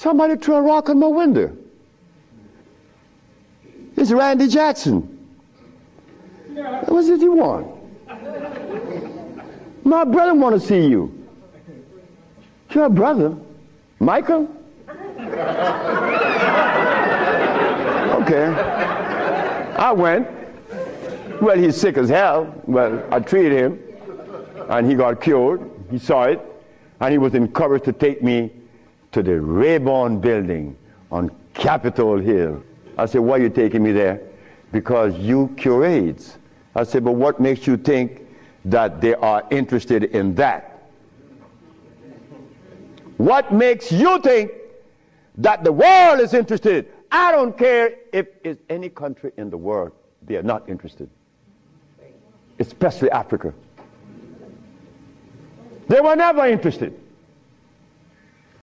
Somebody threw a rock on my window. It's Randy Jackson. What did you want? My brother want to see you. Your brother? Michael? Okay. I went. Well, he's sick as hell. Well, I treated him, and he got cured. He saw it, and he was encouraged to take me to the Rayburn building on Capitol Hill. I said, why are you taking me there? Because you cure AIDS. I said, but what makes you think that they are interested in that? What makes you think that the world is interested? I don't care if it's any country in the world, they are not interested. Especially Africa. They were never interested.